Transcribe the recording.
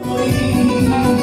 We